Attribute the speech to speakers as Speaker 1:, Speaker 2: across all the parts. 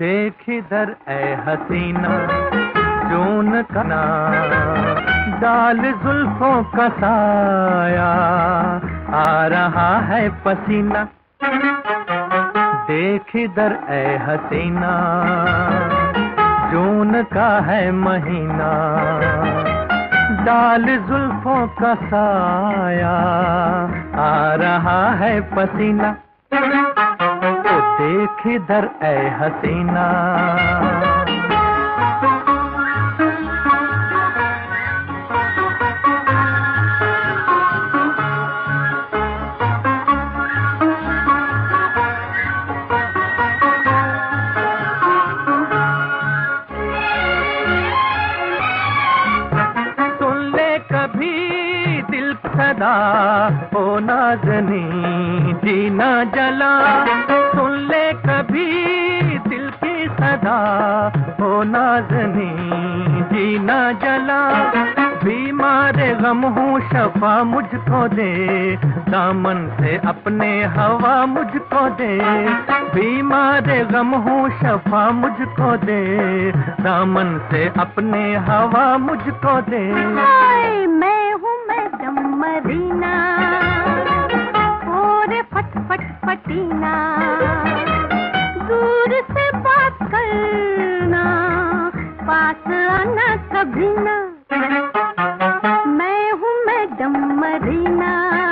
Speaker 1: देख इधर ए हसीना जून कना डाल जुल्फों का साया, आ रहा है पसीना। देख इधर ए हसीना जून का है महीना डाल जुल्फों का साया, आ रहा है पसीना। देख इधर ए हसीना। सदा ओ नाजनी जीना जला। सुन ले कभी दिल की सदा ओ नाजनी जीना जला। बीमार गम हूँ, शफा मुझको दे, दामन से अपने हवा मुझको दे। बीमार गम हूँ, शफा मुझको दे, दामन से अपने हवा मुझको दे।
Speaker 2: मैं हूँ, मैं मरीना और फट फट फटीना कभी मैं हूँ मैडम मरीना।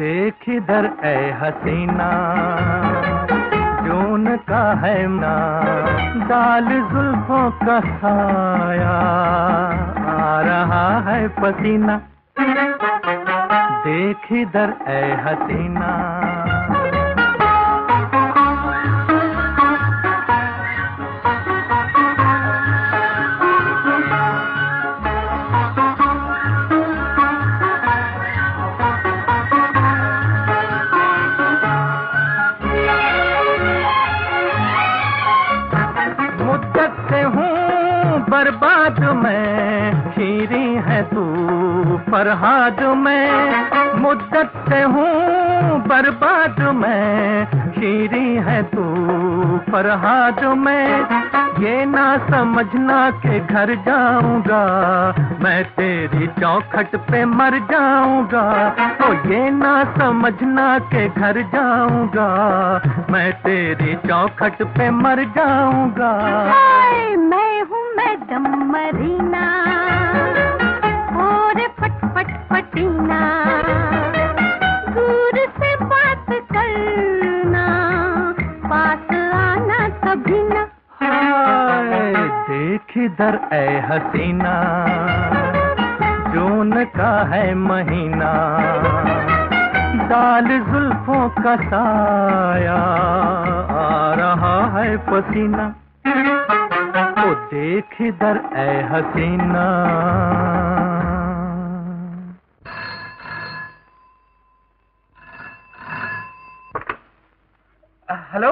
Speaker 1: इधर ए हसीना। जून का है ना, दाल जुल्फों का साया। आ रहा है पसीना। देख इधर ए हसीना। बर्बाद में खीरी है तू फरहाद में। मुद्दत से हूँ, बर्बाद में खीरी है तू फरहाद में। ये ना समझना के घर जाऊँगा, मैं तेरी चौखट पे मर जाऊँगा। तो ये ना समझना के घर जाऊँगा, मैं तेरी चौखट पे मर जाऊँगा।
Speaker 2: मैं हूँ मरीना दूर आना कभी ना।
Speaker 1: देख ए हसीना, जून का है महीना। दाल जुल्फों का साया, आ रहा है पसीना। तो देख इधर ए हसीना।
Speaker 3: हेलो